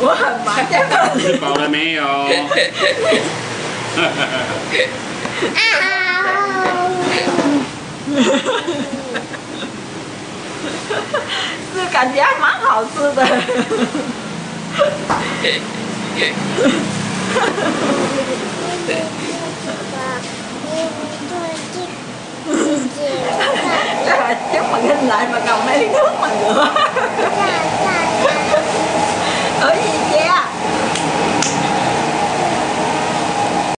我很忙，这个吃饱了没有？是感觉还蛮好吃的。nhìn lại mà cầm lấy nước mà rửa.